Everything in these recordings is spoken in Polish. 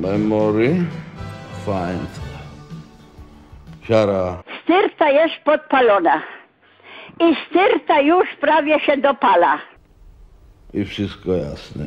Memory. Find. Siara. Styrta jest podpalona. I styrta już prawie się dopala. I wszystko jasne.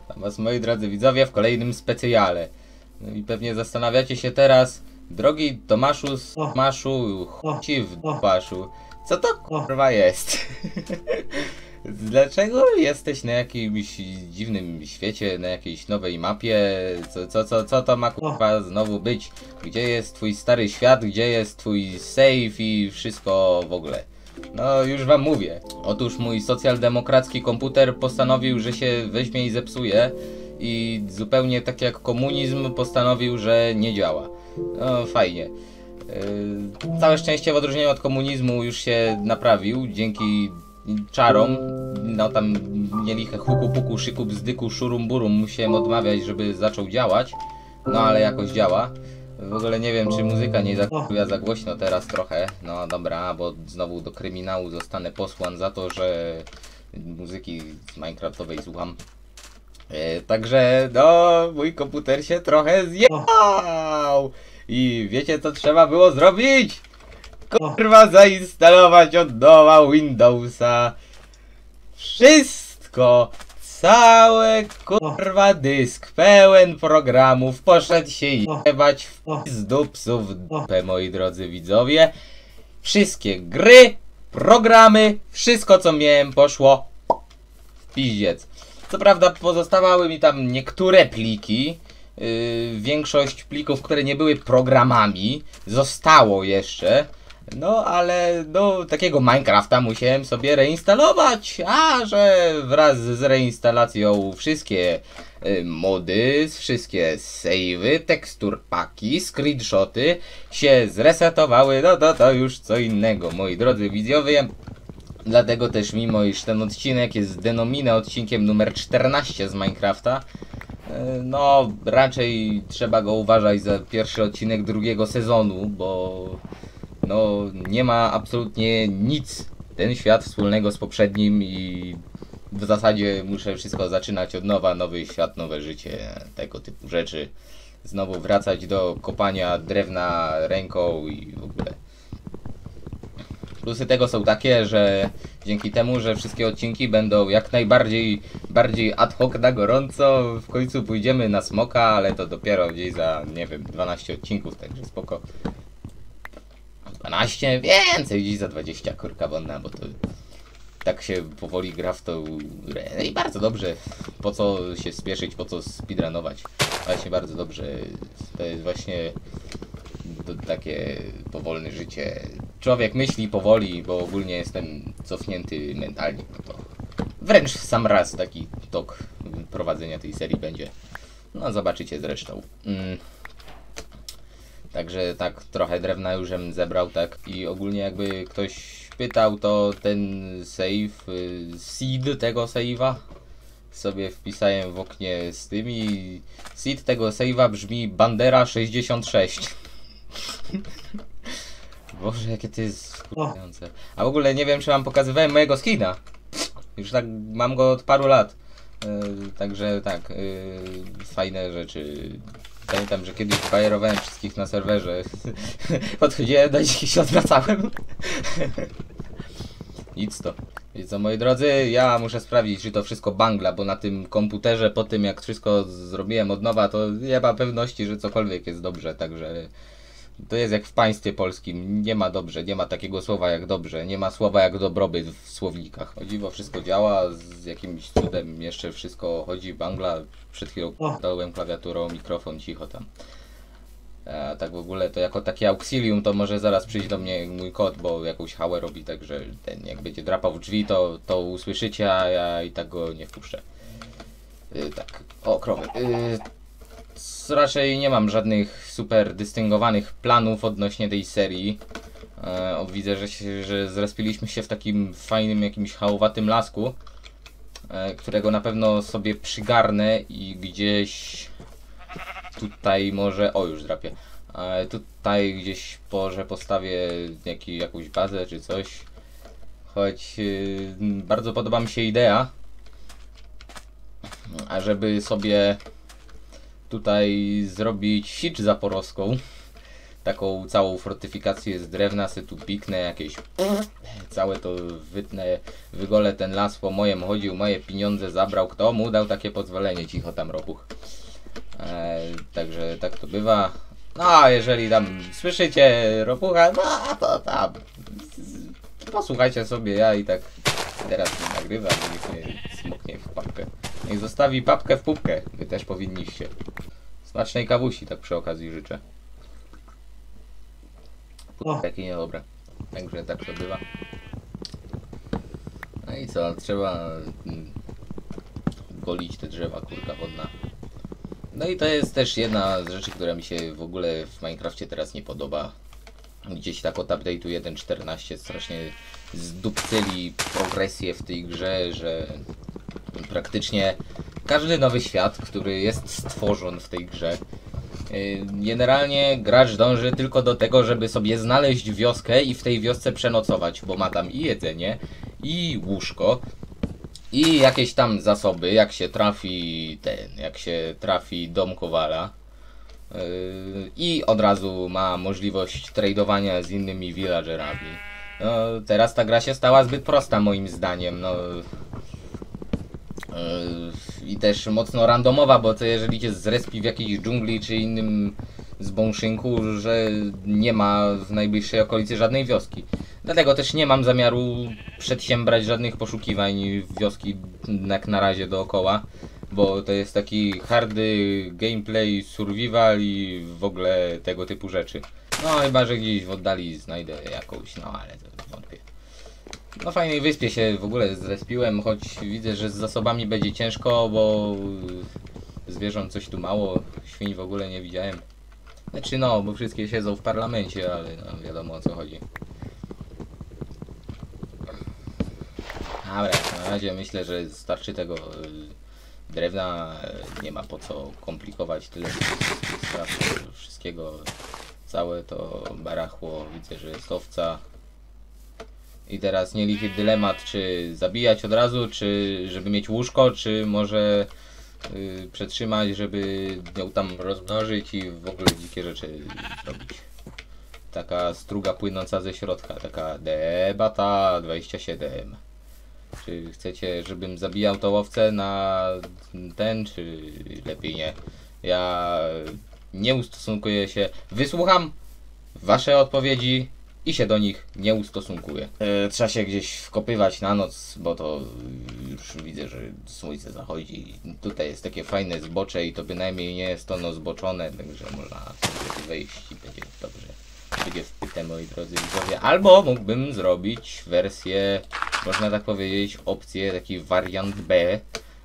Witam was moi drodzy widzowie w kolejnym specjale. No i pewnie zastanawiacie się teraz, drogi Tomaszu z Maszu, ci w dupaszu, co to kurwa jest? Dlaczego jesteś na jakimś dziwnym świecie, na jakiejś nowej mapie? Co, co, co, co to ma kurwa znowu być? Gdzie jest twój stary świat? Gdzie jest twój save i wszystko w ogóle? No, już wam mówię. Otóż mój socjaldemokracki komputer postanowił, że się weźmie i zepsuje i zupełnie tak jak komunizm postanowił, że nie działa. No, fajnie. Yy, całe szczęście w odróżnieniu od komunizmu już się naprawił dzięki czarom. No tam nieliche huku puku szyku bzdyku szurum burum musiałem odmawiać, żeby zaczął działać. No ale jakoś działa. W ogóle nie wiem, czy muzyka nie zakuja za głośno teraz trochę. No dobra, bo znowu do kryminału zostanę posłan za to, że muzyki z Minecraftowej słucham. E, także, no, mój komputer się trochę zjechał. I wiecie, co trzeba było zrobić? Kurwa, zainstalować od nowa Windowsa. Wszystko. Całe kurwa dysk pełen programów poszedł się jebać w pizdu psów dupę, moi drodzy widzowie. Wszystkie gry, programy, wszystko co miałem poszło w piździec. Co prawda pozostawały mi tam niektóre pliki, yy, większość plików, które nie były programami, zostało jeszcze. No, ale no, takiego Minecrafta musiałem sobie reinstalować, a że wraz z reinstalacją wszystkie y, mody, wszystkie savey, tekstur paki, screenshoty się zresetowały, no to to już co innego, moi drodzy widzowie. Dlatego też mimo iż ten odcinek jest denomina odcinkiem numer 14 z Minecrafta, y, no raczej trzeba go uważać za pierwszy odcinek drugiego sezonu, bo no nie ma absolutnie nic ten świat wspólnego z poprzednim i w zasadzie muszę wszystko zaczynać od nowa, nowy świat, nowe życie, tego typu rzeczy. Znowu wracać do kopania drewna ręką i w ogóle. Plusy tego są takie, że dzięki temu, że wszystkie odcinki będą jak najbardziej bardziej ad hoc na gorąco, w końcu pójdziemy na smoka, ale to dopiero gdzieś za, nie wiem, 12 odcinków, także spoko. 12, więcej dziś za 20 kurka wonna, bo to tak się powoli gra w tą grę. No i bardzo dobrze. Po co się spieszyć, po co speedrunować? Właśnie bardzo dobrze. To jest właśnie takie powolne życie. Człowiek myśli powoli, bo ogólnie jestem cofnięty mentalnie. No to wręcz sam raz taki tok prowadzenia tej serii będzie. No zobaczycie zresztą. Mm. Także tak trochę drewna już zebrał, tak. I ogólnie jakby ktoś pytał, to ten save, y, seed tego save'a sobie wpisałem w oknie z tym i seed tego save'a brzmi Bandera 66. Boże, jakie to jest wkurzające. A w ogóle nie wiem, czy wam pokazywałem mojego skina. Już tak mam go od paru lat. Yy, także tak, yy, fajne rzeczy. Pamiętam, że kiedyś bajerowałem wszystkich na serwerze. Podchodziłem do nich i się odwracałem. Nic to. Więc co moi drodzy, ja muszę sprawdzić, czy to wszystko bangla, bo na tym komputerze, po tym jak wszystko zrobiłem od nowa, to nie ma pewności, że cokolwiek jest dobrze, także to jest jak w państwie polskim. Nie ma dobrze, nie ma takiego słowa jak dobrze, nie ma słowa jak dobrobyt w słownikach. O dziwo, wszystko działa, z jakimś cudem jeszcze wszystko chodzi, bangla. Przed chwilą dałem klawiaturą, mikrofon, cicho tam. A tak w ogóle to jako takie auxilium to może zaraz przyjść do mnie mój kot, bo jakąś hałę robi, także ten jak będzie drapał w drzwi to, to usłyszycie, a ja i tak go nie wpuszczę. Yy, tak, o krowy. Yy, raczej nie mam żadnych super dystyngowanych planów odnośnie tej serii. E, widzę, że, się, że zrespiliśmy się w takim fajnym jakimś hałowatym lasku, e, którego na pewno sobie przygarnę i gdzieś tutaj może, o już drapie, e, tutaj gdzieś może postawię jaki, jakąś bazę czy coś. Choć yy, bardzo podoba mi się idea, A żeby sobie tutaj zrobić sicz zaporowską, taką całą fortyfikację z drewna, se tu piknę jakieś całe to wytnę, wygolę ten las po mojem chodził, moje pieniądze zabrał, kto mu dał takie pozwolenie, cicho tam ropuch. E, także tak to bywa. No, jeżeli tam słyszycie ropucha, no to tam posłuchajcie sobie, ja i tak teraz nie nagrywam, niech mnie w papkę. Niech zostawi papkę w pupkę, wy też powinniście. Smacznej kawusi, tak przy okazji życzę. O. Takie niedobre. Także tak to bywa. No i co, trzeba mm, golić te drzewa, kurka wodna. No i to jest też jedna z rzeczy, która mi się w ogóle w Minecrafcie teraz nie podoba. Gdzieś tak od update'u 1.14 strasznie zdupcyli progresję w tej grze, że praktycznie każdy nowy świat, który jest stworzony w tej grze, yy, generalnie gracz dąży tylko do tego, żeby sobie znaleźć wioskę i w tej wiosce przenocować, bo ma tam i jedzenie, i łóżko, i jakieś tam zasoby, jak się trafi ten, jak się trafi dom Kowala. Yy, I od razu ma możliwość tradowania z innymi villagerami. No, teraz ta gra się stała zbyt prosta moim zdaniem. No, I też mocno randomowa, bo co jeżeli cię zrespi w jakiejś dżungli czy innym zbąszynku, że nie ma w najbliższej okolicy żadnej wioski. Dlatego też nie mam zamiaru przedsiębrać żadnych poszukiwań wioski jak na razie dookoła, bo to jest taki hardy gameplay, survival i w ogóle tego typu rzeczy. No chyba, że gdzieś w oddali znajdę jakąś, no ale to. Na fajnej wyspie się w ogóle zrespiłem, choć widzę, że z zasobami będzie ciężko, bo zwierząt coś tu mało, świń w ogóle nie widziałem. Znaczy no, bo wszystkie siedzą w parlamencie, ale no, wiadomo o co chodzi. Dobra, na razie myślę, że starczy tego y, drewna, y, nie ma po co komplikować tyle spraw, wszystkiego, całe to barachło, widzę, że jest owca. I teraz nielichy dylemat, czy zabijać od razu, czy żeby mieć łóżko, czy może y, przetrzymać, żeby ją tam rozmnożyć i w ogóle dzikie rzeczy zrobić. Taka struga płynąca ze środka, taka debata 27. Czy chcecie, żebym zabijał tą owcę na ten, czy lepiej nie? Ja nie ustosunkuję się. Wysłucham wasze odpowiedzi i się do nich nie ustosunkuję. E, trzeba się gdzieś wkopywać na noc, bo to już widzę, że słońce zachodzi. Tutaj jest takie fajne zbocze i to bynajmniej nie jest ono zboczone, także można wejść i będzie dobrze. Będzie wpyte, moi drodzy widzowie. Albo mógłbym zrobić wersję, można tak powiedzieć, opcję, taki wariant B.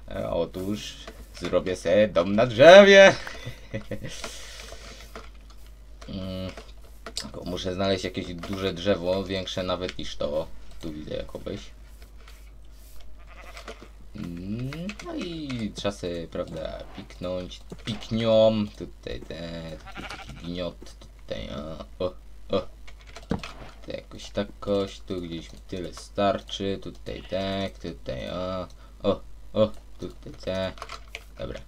E, otóż zrobię sobie dom na drzewie. Mm, Muszę znaleźć jakieś duże drzewo, większe nawet niż to. Tu widzę jakobyś. Mm, No i trzeba sobie, prawda, piknąć. Piknią. Tutaj te, tutaj taki gniot. Tutaj, o, o. Tutaj jakoś takoś, tu gdzieś mi tyle starczy. Tutaj tak, tutaj o, o, o, tutaj te. Dobra.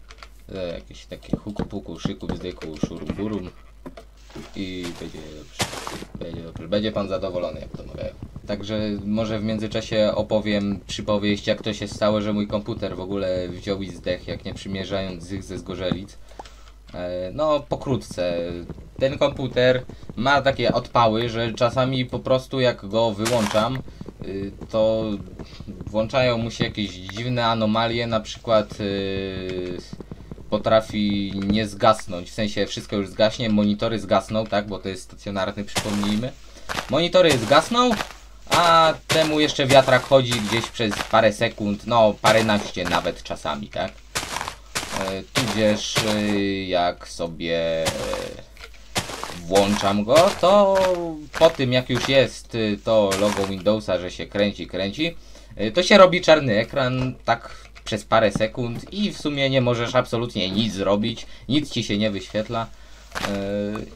To jakieś takie huku puku, szyku, bzdyku, szuruburum i będzie dobrze. Będzie dobrze. Będzie pan zadowolony, jak to mówię. Także może w międzyczasie opowiem przypowieść, jak to się stało, że mój komputer w ogóle wziął i zdech, jak nie przymierzając zych ze zgorzelic. E, No, pokrótce. Ten komputer ma takie odpały, że czasami po prostu jak go wyłączam, y, to włączają mu się jakieś dziwne anomalie, na przykład y, potrafi nie zgasnąć, w sensie wszystko już zgaśnie, monitory zgasną, tak, bo to jest stacjonarny, przypomnijmy. Monitory zgasną, a temu jeszcze wiatrak chodzi gdzieś przez parę sekund, no paręnaście nawet czasami, tak. E, tudzież e, jak sobie włączam go, to po tym jak już jest y, to logo Windowsa, że się kręci, kręci, to się robi czarny ekran tak przez parę sekund i w sumie nie możesz absolutnie nic zrobić, nic ci się nie wyświetla y,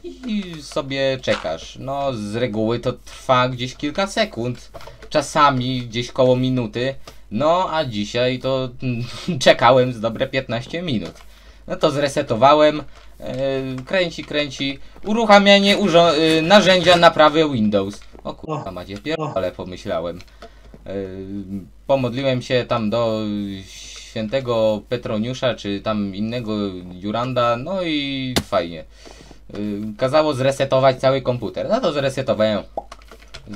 i sobie czekasz. No z reguły to trwa gdzieś kilka sekund, czasami gdzieś koło minuty, No a dzisiaj to czekałem z dobre 15 minut. No to zresetowałem, e, kręci, kręci, uruchamianie urzo- y, narzędzia naprawy Windows. O kurwa macie, ale pomyślałem. E, pomodliłem się tam do świętego Petroniusza, czy tam innego Juranda, no i fajnie. Y, kazało zresetować cały komputer. No to zresetowałem.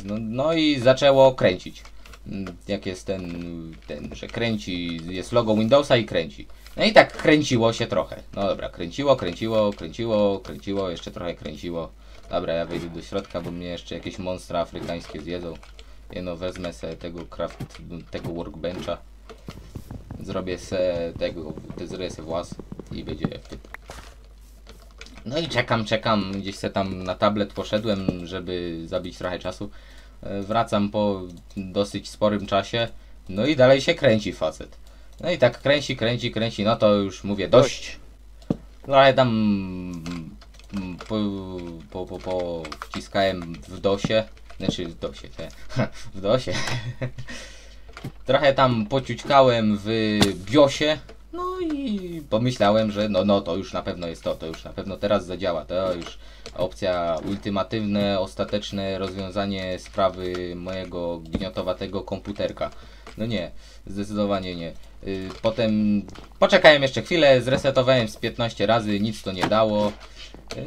No, no i zaczęło kręcić. Mm, Jak jest ten, ten, że kręci, jest logo Windowsa i kręci. No i tak kręciło się trochę. No dobra, kręciło, kręciło, kręciło, kręciło, jeszcze trochę kręciło. Dobra, ja wejdę do środka, bo mnie jeszcze jakieś monstra afrykańskie zjedzą. Jedno wezmę sobie tego craft, tego workbencha. Zrobię se tego, zrobię se włas i będzie. No i czekam, czekam, gdzieś se tam na tablet poszedłem, żeby zabić trochę czasu. E, Wracam po dosyć sporym czasie, no i dalej się kręci facet. No i tak kręci, kręci, kręci, no to już mówię dość. Trochę tam mm, po, po, po, po wciskałem w dosie, znaczy w dosie, w dosie. Trochę tam pociućkałem w biosie, no i pomyślałem, że no, no to już na pewno jest to, to już na pewno teraz zadziała, to już opcja ultimatywne, ostateczne rozwiązanie sprawy mojego gniotowatego komputerka. No nie, zdecydowanie nie. Y, Potem poczekałem jeszcze chwilę, zresetowałem z 15 razy, nic to nie dało.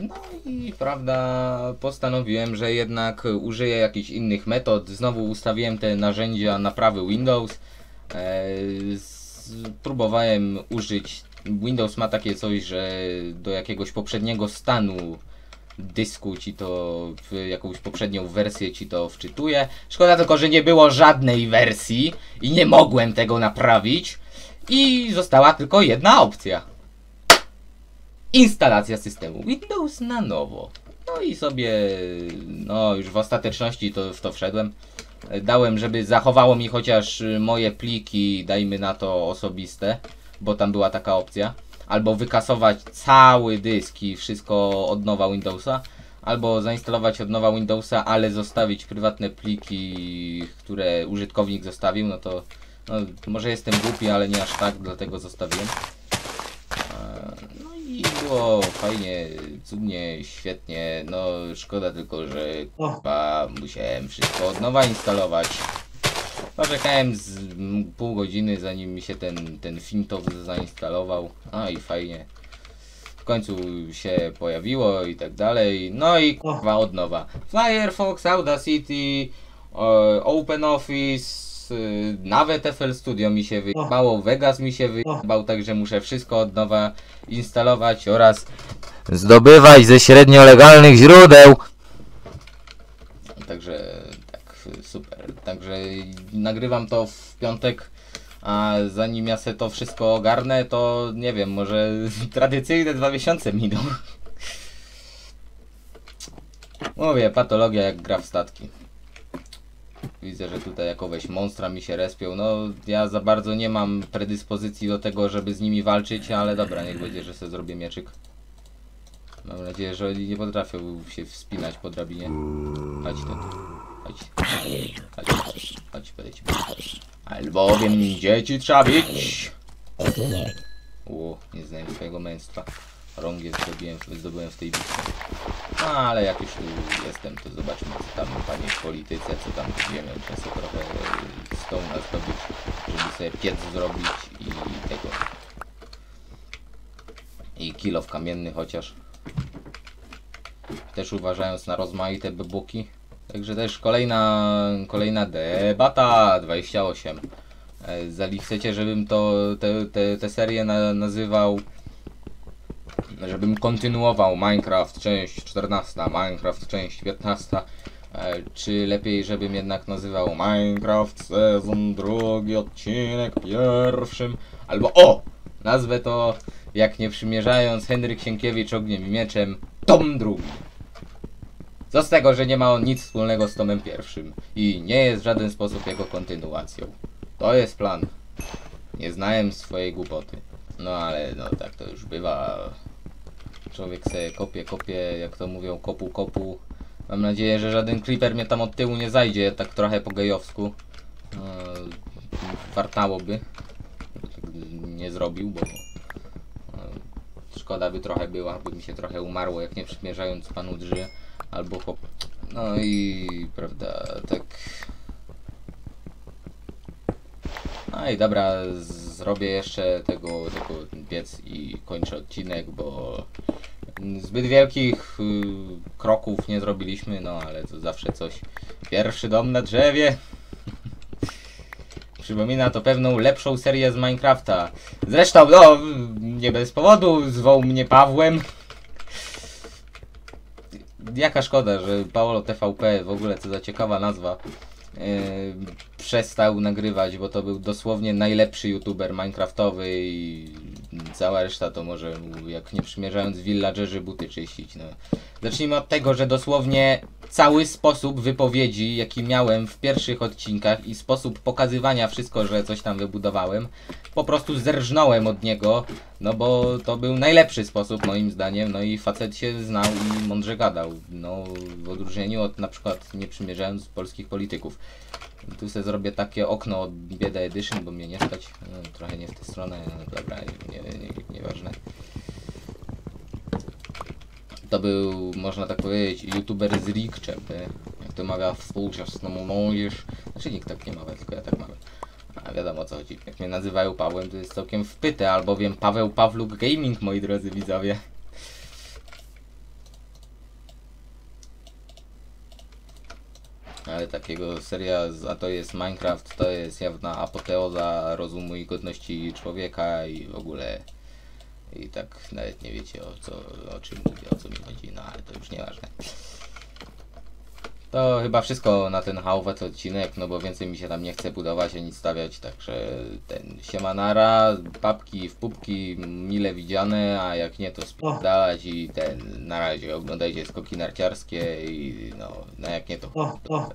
No i prawda, postanowiłem, że jednak użyję jakichś innych metod. Znowu ustawiłem te narzędzia naprawy Windows. E, Próbowałem użyć. Windows ma takie coś, że do jakiegoś poprzedniego stanu dysku ci to w jakąś poprzednią wersję ci to wczytuje. Szkoda tylko, że nie było żadnej wersji i nie mogłem tego naprawić. I została tylko jedna opcja. Instalacja systemu Windows na nowo. No i sobie, no już w ostateczności to w to wszedłem. Dałem, żeby zachowało mi chociaż moje pliki, dajmy na to osobiste, bo tam była taka opcja. Albo wykasować cały dysk i wszystko od nowa Windowsa. Albo zainstalować od nowa Windowsa, ale zostawić prywatne pliki, które użytkownik zostawił. No to no, może jestem głupi, ale nie aż tak, dlatego zostawiłem. Fajnie, cudnie, świetnie. No szkoda tylko, że chyba musiałem wszystko od nowa instalować. Poczekałem z m, pół godziny zanim mi się ten, ten Fintow zainstalował. No i fajnie. W końcu się pojawiło i tak dalej. No i kurwa od nowa. Firefox, Audacity, OpenOffice, y, nawet FL Studio mi się wyjebało, Vegas mi się wyjebał, także muszę wszystko od nowa instalować oraz zdobywać ze średnio legalnych źródeł. Także tak, super. Także nagrywam to w piątek, a zanim ja se to wszystko ogarnę, to nie wiem, może tradycyjne dwa miesiące miną. Mówię, patologia jak gra w statki. Widzę, że tutaj jakoweś monstra mi się respią. No, ja za bardzo nie mam predyspozycji do tego, żeby z nimi walczyć, ale dobra, niech będzie, że sobie zrobię mieczyk. Mam nadzieję, że oni nie potrafią się wspinać po drabinie. Chodź tu. Chodź. Chodź. Chodź, podejdź. Albowiem dzieci trzeba bić. Ło, nie znałem swojego męstwa. Rągiel zdobyłem, zdobyłem w tej bitwie. Ale jak już tu jestem, to zobaczmy co tam panie w polityce, co tam nie wiem, sobie trochę stona zdobyć, żeby sobie piec zrobić i tego. I kilow kamienny chociaż. Też uważając na rozmaite bebuki. Także też kolejna, kolejna debata 28. E, Zali chcecie, żebym to te, te, te serię na, nazywał żebym kontynuował Minecraft część 14, Minecraft część 15, e, czy lepiej, żebym jednak nazywał Minecraft sezon drugi, odcinek pierwszym, albo o! Nazwę to, jak nie przymierzając, Henryk Sienkiewicz ogniem i mieczem, tom drugi. Co z tego, że nie ma on nic wspólnego z tomem pierwszym i nie jest w żaden sposób jego kontynuacją. To jest plan. Nie znałem swojej głupoty. No ale no tak to już bywa. Człowiek sobie kopie, kopie, jak to mówią, kopu, kopu. Mam nadzieję, że żaden creeper mnie tam od tyłu nie zajdzie, tak trochę po gejowsku. No, wartałoby. Nie zrobił, bo e, szkoda by trochę była, by mi się trochę umarło, jak nie przymierzając panu drży albo chłop. No i prawda, tak. No i dobra, zrobię jeszcze tego, tego biec i kończę odcinek, bo zbyt wielkich y, kroków nie zrobiliśmy, no ale to zawsze coś. Pierwszy dom na drzewie. Przypomina to pewną lepszą serię z Minecrafta. Zresztą, no, nie bez powodu zwoł mnie Pawłem. Jaka szkoda, że Paolo TVP, w ogóle co za ciekawa nazwa, przestał nagrywać, bo to był dosłownie najlepszy youtuber minecraftowy i cała reszta to może, jak nie przymierzając villagerzy buty czyścić. No. Zacznijmy od tego, że dosłownie cały sposób wypowiedzi, jaki miałem w pierwszych odcinkach i sposób pokazywania wszystko, że coś tam wybudowałem, po prostu zerżnąłem od niego, no bo to był najlepszy sposób moim zdaniem, no i facet się znał i mądrze gadał, no w odróżnieniu od na przykład nie przymierzając polskich polityków. Tu sobie zrobię takie okno od Bieda Edition, bo mnie nie stać, no, trochę nie w tę stronę, no, dobra, nie, nie, nie, nieważne. To był, można tak powiedzieć, youtuber z rikczem, nie? jak to mawia współczesną młodzież. Znaczy nikt tak nie mawia, tylko ja tak mawiam. A wiadomo o co chodzi. Jak mnie nazywają Pawłem, to jest całkiem wpyte, albowiem Paweł Pawluk Gaming, moi drodzy widzowie. Ale takiego seria, a to jest Minecraft, to jest jawna apoteoza rozumu i godności człowieka i w ogóle i tak nawet nie wiecie o co, o czym mówię, o co mi chodzi, no ale to już nieważne. To chyba wszystko na ten hałwat odcinek, no bo więcej mi się tam nie chce budować ani stawiać, także ten siemanara, papki w pupki mile widziane, a jak nie to sprzedać i ten na razie oglądajcie skoki narciarskie i no, no jak nie to to